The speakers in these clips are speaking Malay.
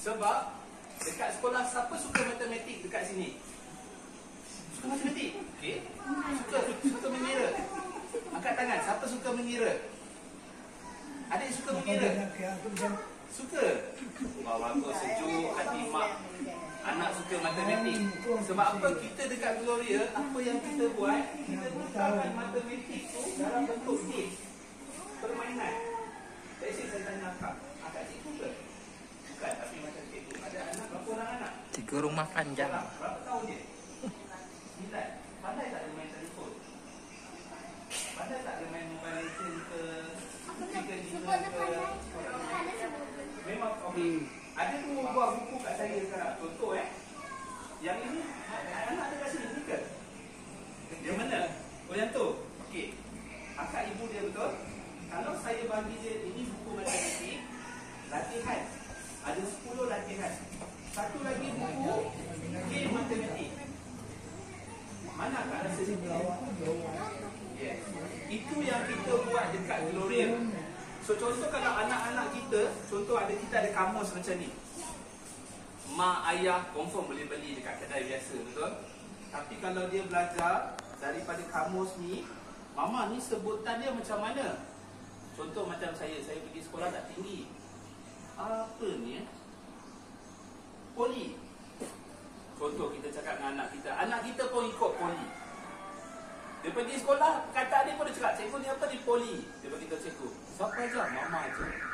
Sebab dekat sekolah siapa suka matematik dekat sini? Suka matematik? Okey. Suka suka mengira. Angkat tangan. Siapa suka mengira? Adik suka mengira? Suka. Wah, bagus sejuk hati mak. Anak suka matematik. Sebab apa kita dekat Gloria, apa yang kita buat, kita letakkan matematik tu dalam bentuk game. Permainan. Say saya tanya akak. Akak cikgu ke? Bukan, tapi macam cikgu. Ada anak, berapa orang anak? Tiga rumah panjang. Berapa tahun dia? Sembilan. Pandai tak dia main telefon? Pandai tak dia main mobile legend ke? Tiga lima ke? Memang okey. Ada dua buah buku kat saya sekarang. Contoh eh. Yang ini anak dekat sini ni ke? Yang mana? Oh yang tu. Okey. Akak ibu dia betul? Kalau saya bagi dia ini buku matematik, latihan. Ada 10 latihan. Satu lagi buku game matematik. Mana akak rasa dia? Yes. Itu yang kita buat dekat Gloria. So contoh kalau anak-anak kita, contoh ada kita ada kamus macam ni. Mak ayah confirm boleh beli dekat kedai biasa, betul? Tapi kalau dia belajar daripada kamus ni, mama ni sebutan dia macam mana? Contoh macam saya, saya pergi sekolah tak tinggi. Apa ni? eh? Poli. Contoh kita cakap dengan anak kita, anak kita pun ikut poli. Dia pergi sekolah, kata dia pun dia cakap, cikgu ni apa di poli? Dia beritahu cikgu, siapa ajar? Mama ajar.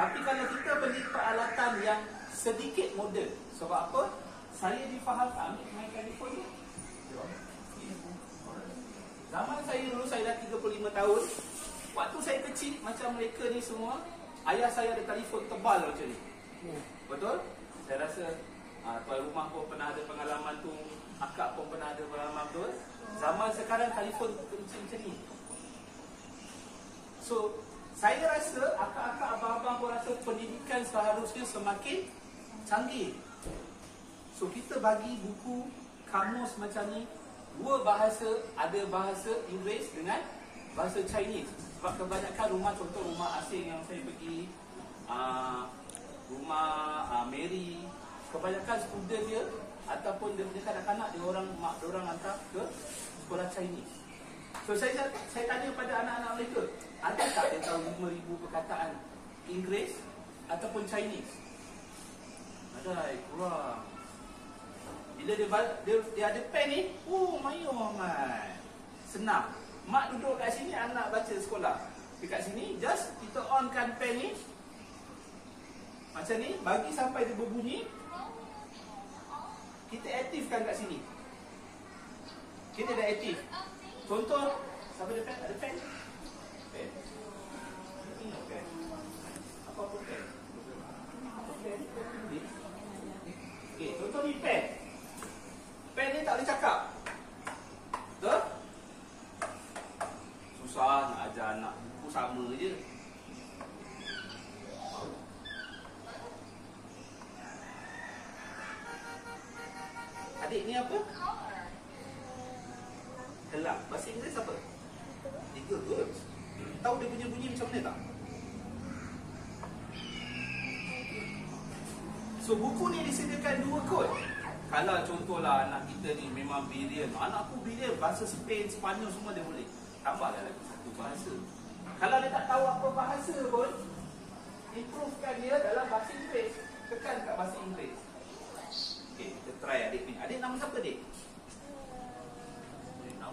Tapi kalau kita beli peralatan yang sedikit moden, sebab apa? Saya difahamkan ambil main telefon ni. Zaman saya dulu, saya dah 35 tahun. Waktu saya kecil, macam mereka ni semua, ayah saya ada telefon tebal macam ni. Betul? Saya rasa uh, tuan rumah pun pernah ada pengalaman tu, akak pun pernah ada pengalaman betul. Zaman sekarang telefon kecil macam ni. So, saya rasa akak-akak abang-abang pun rasa pendidikan seharusnya semakin canggih. So, kita bagi buku kamus macam ni, dua bahasa, ada bahasa Inggeris dengan bahasa Chinese. Sebab kebanyakan rumah, contoh rumah asing yang saya pergi, uh, rumah uh, Mary, kebanyakan student dia ataupun dia punya kanak-kanak dia orang mak dia orang hantar ke sekolah Chinese. So saya saya tanya pada anak-anak mereka, ada tak dia tahu 5000 perkataan Inggeris ataupun Chinese? Ada kurang. Bila dia, dia dia ada pen ni, oh mayo amat. Senang. Mak duduk kat sini anak baca sekolah. Dekat sini just kita onkan pen ni. Macam ni, bagi sampai dia berbunyi, kita aktifkan kat sini. Kita dah aktif. Contoh, siapa ada pen? Ada pen? Pen. Tengok pen. Apa-apa pen? Apa pen? Okey, contoh ni pen. Pen ni tak boleh cakap. Betul? Susah nak ajar anak buku sama je. Adik ni apa? Kelab. Bahasa Inggeris apa? Tiga good. Tahu dia punya bunyi macam mana tak? So buku ni disediakan dua kod. Kalau contohlah anak kita ni memang brilliant. Anak aku brilliant. Bahasa Spain, Sepanyol semua dia boleh. Tambahlah lagi satu bahasa. Kalau dia tak tahu apa bahasa pun, improvekan dia dalam bahasa Inggeris. Tekan kat bahasa Inggeris. Okay, kita try adik ni. Adik nama siapa adik?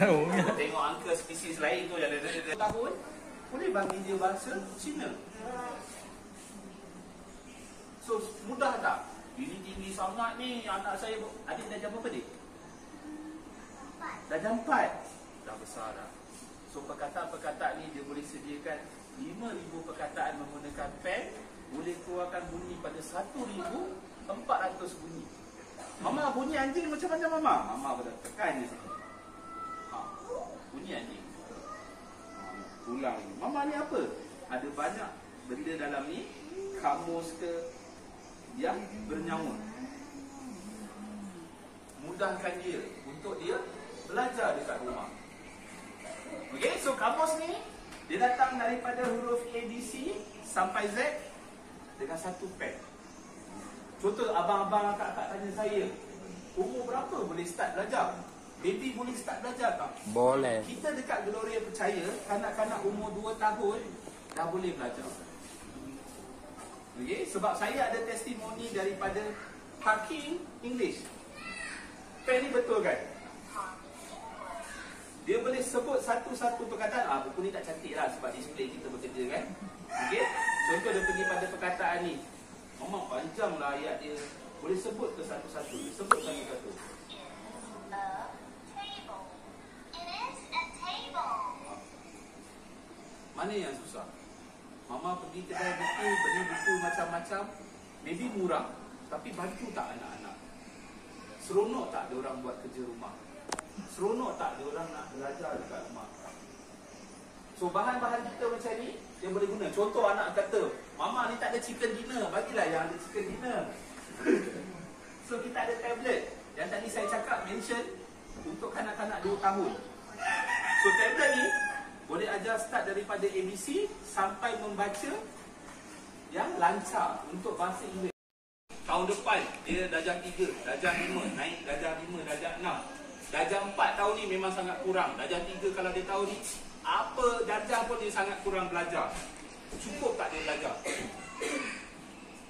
Tengok angka spesies lain tu yang ada tahun boleh bagi dia bahasa Cina. So mudah tak? Ini tinggi sangat ni anak saya adik dah jam berapa dik? Dah jam 4. Dah besar dah. So perkataan-perkataan ni dia boleh sediakan 5000 perkataan menggunakan pen 1400 bunyi. Mama bunyi anjing macam mana mama? Mama pada tekan ni. Bunyi anjing. Ha. Ulang ni. Mama ni apa? Ada banyak benda dalam ni kamus ke yang bernyawa. Mudahkan dia untuk dia belajar dekat rumah. Okey, so kamus ni dia datang daripada huruf A, B, C sampai Z dengan satu pen. Contoh abang-abang akak-akak tanya saya, umur berapa boleh start belajar? Baby boleh start belajar tak? Boleh. Kita dekat Gloria percaya kanak-kanak umur 2 tahun dah boleh belajar. Okay? Sebab saya ada testimoni daripada Hakim English. Pen ni betul kan? Dia boleh sebut satu-satu perkataan. Ah, buku ni tak cantik lah sebab display kita bekerja kan? Okay? Contoh dia pergi pada perkataan ni. Mama panjang lah ayat dia. Boleh sebut ke satu-satu? Sebut satu-satu. Mana yang susah? Mama pergi kedai buku, beli buku macam-macam. Maybe murah. Tapi bantu tak anak-anak? Seronok tak dia orang buat kerja rumah? Seronok tak dia orang nak belajar dekat rumah? So bahan-bahan kita macam ni yang boleh guna. Contoh anak kata, Mama ni tak ada chicken dinner, bagilah yang ada chicken dinner. so kita ada tablet. Yang tadi saya cakap mention untuk kanak-kanak 2 tahun. So tablet ni boleh ajar start daripada ABC sampai membaca yang lancar untuk bahasa Inggeris. Tahun depan dia darjah 3, darjah 5, naik darjah 5, darjah 6. Darjah 4 tahun ni memang sangat kurang. Darjah 3 kalau dia tahu ni apa darjah pun dia sangat kurang belajar. Cukup tak dia belajar?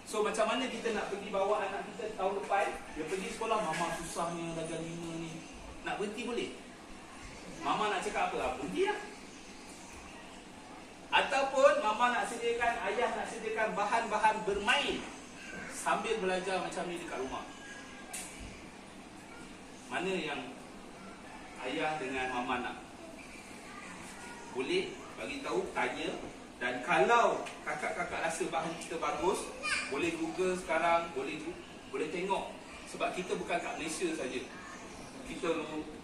So macam mana kita nak pergi bawa anak kita tahun depan Dia pergi sekolah, mama susahnya darjah 5 ni Nak berhenti boleh? Mama nak cakap apa? Ah, berhenti lah Ataupun mama nak sediakan, ayah nak sediakan bahan-bahan bermain Sambil belajar macam ni dekat rumah Mana yang ayah dengan mama nak? Boleh bagi tahu, tanya dan kalau kakak-kakak rasa bahan kita bagus, boleh Google sekarang, boleh boleh tengok. Sebab kita bukan kat Malaysia saja. Kita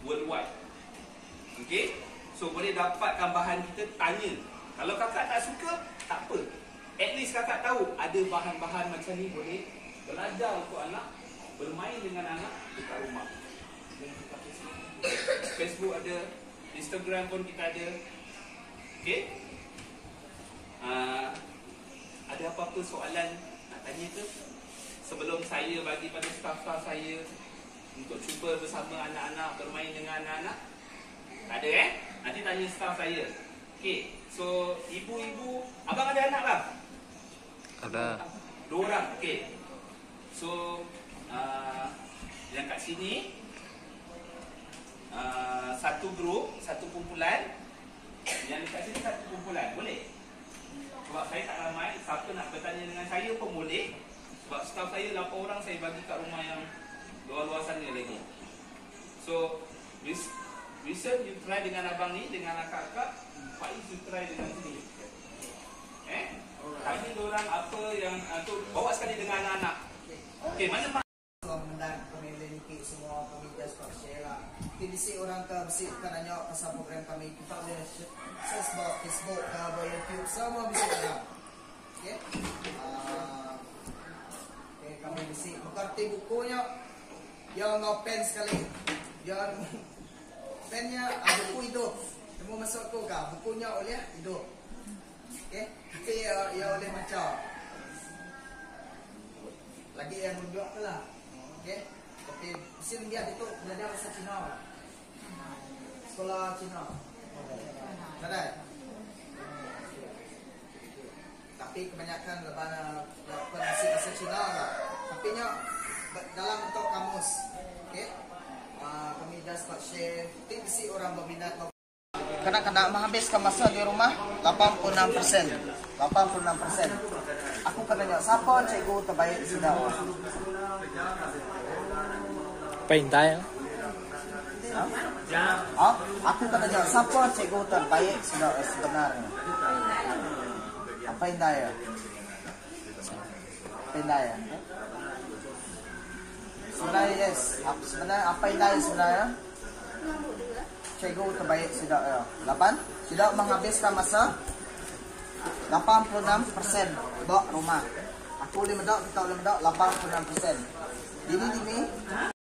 worldwide. Okay? So boleh dapatkan bahan kita, tanya. Kalau kakak tak suka, tak apa. At least kakak tahu ada bahan-bahan macam ni boleh belajar untuk anak, bermain dengan anak dekat rumah. Facebook ada, Instagram pun kita ada. Okay? uh, ada apa-apa soalan nak tanya ke sebelum saya bagi pada staf-staf saya untuk cuba bersama anak-anak bermain dengan anak-anak tak ada eh nanti tanya staf saya okey so ibu-ibu abang ada anak lah ada. Dua orang okey. So uh, yang kat sini uh, satu grup satu kumpulan. Yang dekat sini satu kumpulan boleh? Sebab saya tak ramai, siapa nak bertanya dengan saya pun boleh. Sebab staff saya 8 orang saya bagi kat rumah yang luar-luar sana lagi. So, Wilson, you try dengan abang ni, dengan akak-akak. Faiz, you try dengan sini. Eh? Tanya orang apa yang, uh, tu, bawa sekali dengan anak-anak. Okay, mana kami semua kami just tak share lah. Kita bisi orang ke bisi kan nanya pasal program kami kita boleh Facebook, Facebook, ke YouTube, semua bisa ada. Okay? Uh, okay, kami mesti mengerti bukunya. Yang no pen sekali. Yang pennya ada buku hidup. Kamu masuk tu kah? Bukunya oleh hidup. Okay? Tapi ya, ya oleh macam. Lagi yang menjual lah. Okay? Tapi mesti dia itu belajar bahasa Cina. Sekolah Cina. Kadang. Tapi kebanyakan lebaran penasi bahasa Cina lah. Tapi nya dalam bentuk kamus. Okey. Uh, kami dah sempat share tips si orang berminat Kadang-kadang menghabiskan masa di rumah 86%. 86%. Aku kena tanya siapa cikgu terbaik di sini? Pintai. Ya. Oh, aku kena jawab siapa cikgu terbaik sebenarnya? Apa yang daya? Pinday. Sebenarnya yes. Ap- Sebenarnya apa yang dahil sebenarnya? Cikgu terbaik sudah ya. Lapan? Sudah menghabiskan masa 86% bawa rumah. Aku lima dok, kita lima dok, 86%. Dini dini